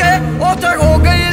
के ओतर हो गई